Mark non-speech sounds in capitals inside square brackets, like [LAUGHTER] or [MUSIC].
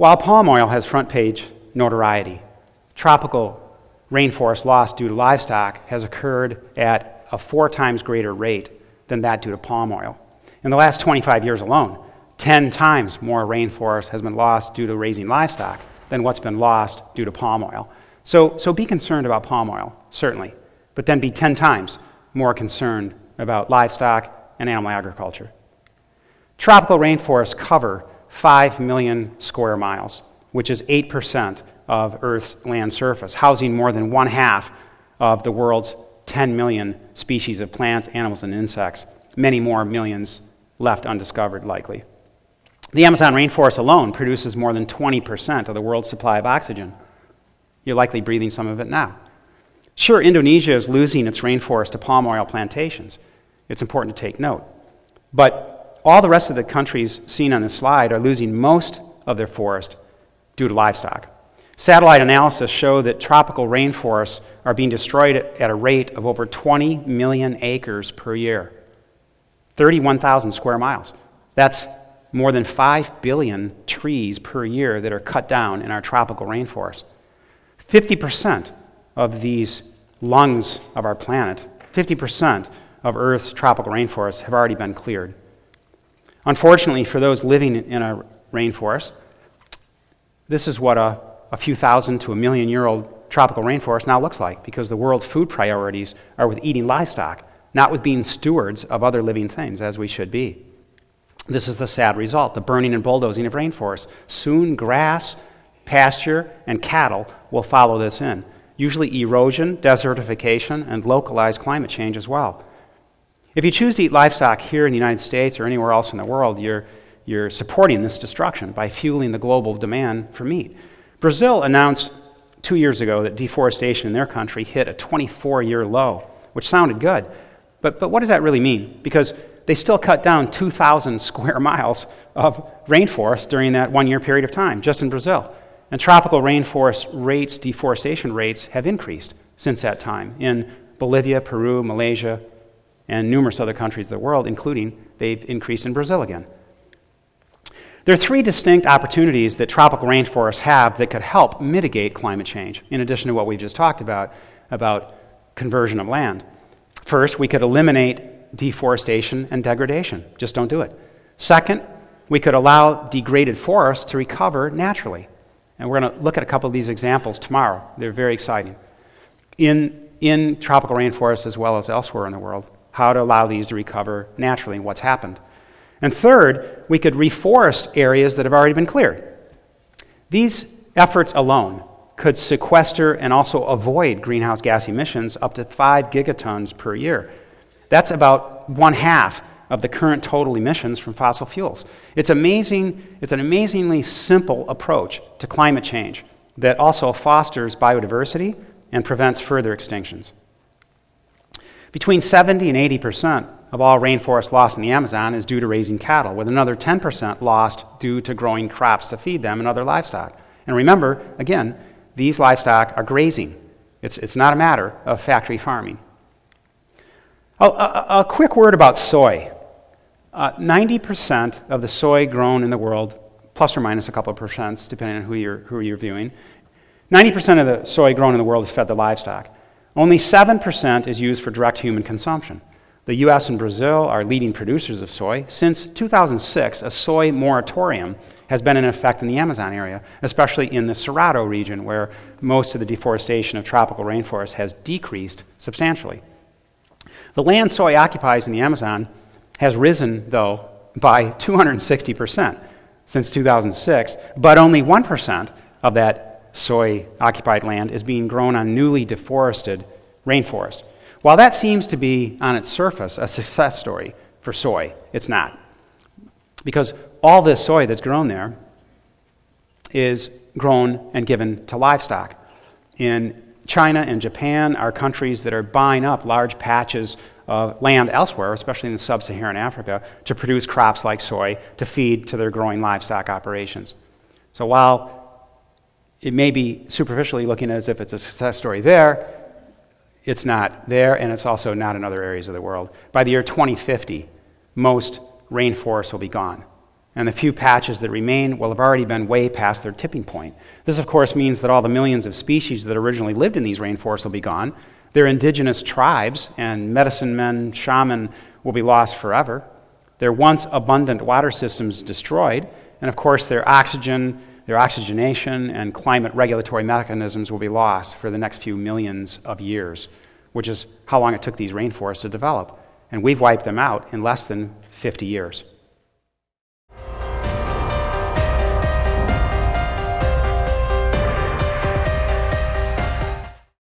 While palm oil has front page notoriety, tropical rainforest loss due to livestock has occurred at a four times greater rate than that due to palm oil. In the last 25 years alone, 10 times more rainforest has been lost due to raising livestock than what's been lost due to palm oil. So, so be concerned about palm oil, certainly, but then be 10 times more concerned about livestock and animal agriculture. Tropical rainforests cover 5 million square miles, which is 8% of Earth's land surface, housing more than one half of the world's 10 million species of plants, animals, and insects, many more millions left undiscovered, likely. The Amazon rainforest alone produces more than 20% of the world's supply of oxygen. You're likely breathing some of it now. Sure, Indonesia is losing its rainforest to palm oil plantations. It's important to take note. But all the rest of the countries seen on this slide are losing most of their forest due to livestock. Satellite analysis show that tropical rainforests are being destroyed at a rate of over 20 million acres per year, 31,000 square miles. That's more than 5 billion trees per year that are cut down in our tropical rainforests. 50% of these lungs of our planet, 50% of Earth's tropical rainforests have already been cleared. Unfortunately, for those living in a rainforest, this is what a, a few thousand to a million year old tropical rainforest now looks like because the world's food priorities are with eating livestock, not with being stewards of other living things, as we should be. This is the sad result the burning and bulldozing of rainforests. Soon, grass, pasture, and cattle will follow this in. Usually, erosion, desertification, and localized climate change as well. If you choose to eat livestock here in the United States or anywhere else in the world, you're, you're supporting this destruction by fueling the global demand for meat. Brazil announced two years ago that deforestation in their country hit a 24 year low, which sounded good. But, but what does that really mean? Because they still cut down 2,000 [LAUGHS] square miles of rainforest during that one year period of time, just in Brazil. And tropical rainforest rates, deforestation rates, have increased since that time in Bolivia, Peru, Malaysia, and numerous other countries of the world, including they've increased in Brazil again. There are three distinct opportunities that tropical rainforests have that could help mitigate climate change, in addition to what we've just talked about, about conversion of land. First, we could eliminate deforestation and degradation. Just don't do it. Second, we could allow degraded forests to recover naturally. And we're going to look at a couple of these examples tomorrow. They're very exciting. In, in tropical rainforests as well as elsewhere in the world, how to allow these to recover naturally and what's happened. And third, we could reforest areas that have already been cleared. These efforts alone could sequester and also avoid greenhouse gas emissions up to 5 gigatons per year. That's about one half of the current total emissions from fossil fuels. It's amazing, it's an amazingly simple approach to climate change that also fosters biodiversity and prevents further extinctions. Between 70 and 80 percent of all rainforest loss in the Amazon is due to raising cattle, with another 10 percent lost due to growing crops to feed them and other livestock. And remember, again, these livestock are grazing. It's, it's not a matter of factory farming. A, a, a quick word about soy. Uh, 90% of the soy grown in the world, plus or minus a couple of percents, depending on who you're, who you're viewing, 90% of the soy grown in the world is fed to livestock. Only 7% is used for direct human consumption. The US and Brazil are leading producers of soy. Since 2006, a soy moratorium has been in effect in the Amazon area, especially in the Cerrado region, where most of the deforestation of tropical rainforests has decreased substantially. The land soy occupies in the Amazon has risen, though, by 260% since 2006, but only 1% of that soy occupied land is being grown on newly deforested rainforest. While that seems to be, on its surface, a success story for soy, it's not. Because all this soy that's grown there is grown and given to livestock. In China and Japan are countries that are buying up large patches of land elsewhere, especially in sub Saharan Africa, to produce crops like soy to feed to their growing livestock operations. So while it may be superficially looking as if it's a success story there, it's not there, and it's also not in other areas of the world. By the year 2050, most rainforests will be gone. And the few patches that remain will have already been way past their tipping point. This, of course, means that all the millions of species that originally lived in these rainforests will be gone. Their indigenous tribes and medicine men, shaman will be lost forever. Their once abundant water systems destroyed. And of course, their oxygen, their oxygenation, and climate regulatory mechanisms will be lost for the next few millions of years, which is how long it took these rainforests to develop. And we've wiped them out in less than 50 years.